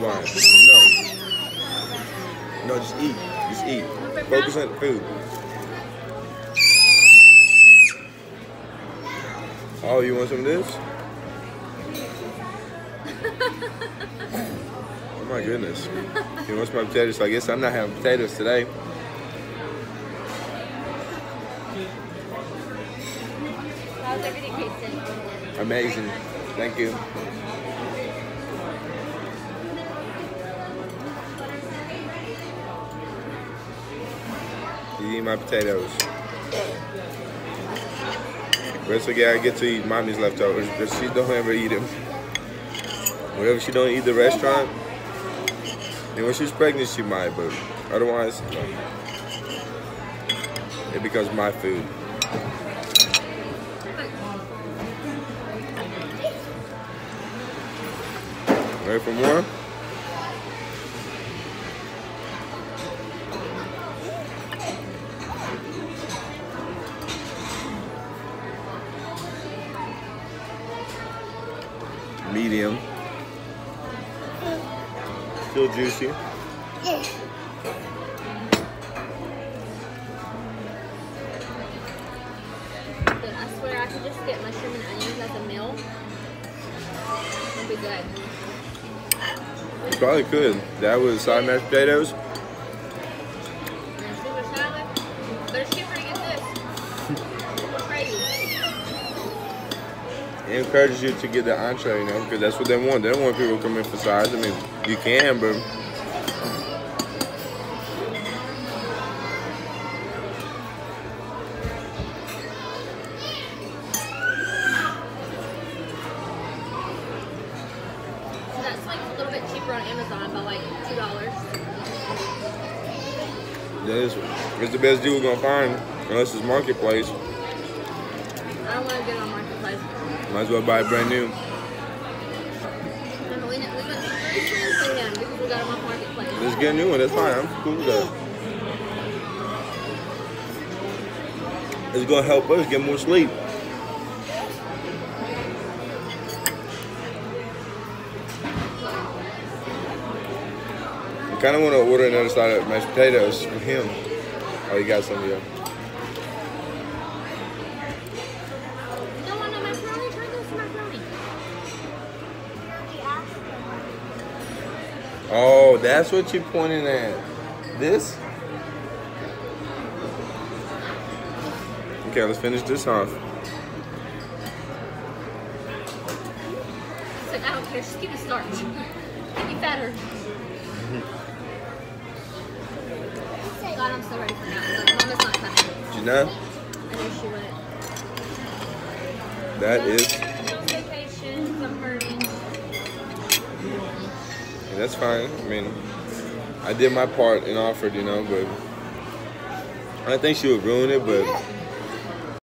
Why? No. No, just eat. Just eat. Focus on the food. Oh, you want some of this? my goodness. He wants my potatoes, so I guess I'm not having potatoes today. How's everything tasting? Amazing. Thank you. You eat my potatoes. Rest of the I get to eat mommy's leftovers, but she don't ever eat them. Whatever she don't eat the restaurant, and when she's pregnant she might, but otherwise, no. It becomes my food. Ready for more? Medium. Still juicy. I swear I could just get mushroom and onions as a meal. It'd be good. You probably could. That was side mashed potatoes. It encourages you to get the entree, you know, because that's what they want. They don't want people to come in for sides. I mean, you can, but that's like a little bit cheaper on Amazon by like two dollars. that is it's the best deal we're gonna find, unless it's marketplace. I don't want to get on marketplace. Might as well buy it brand new. Let's get a new one. That's fine. I'm cool with that. It's gonna help us get more sleep. I kind of want to order another side of mashed potatoes for him. Oh, you got some, yeah. You don't want no macaroni? Try this macaroni. Oh, that's what you're pointing at. This? Okay, let's finish this off. It's like, I don't care, just give me starch. Make me fatter. God, I'm so ready for now. Mama's not coming. Janelle, I know she went. that is, that's fine. I mean, I did my part and offered, you know, but I think she would ruin it, but